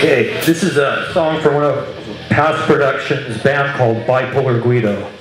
Okay, this is a song from one of Past Productions' band called Bipolar Guido.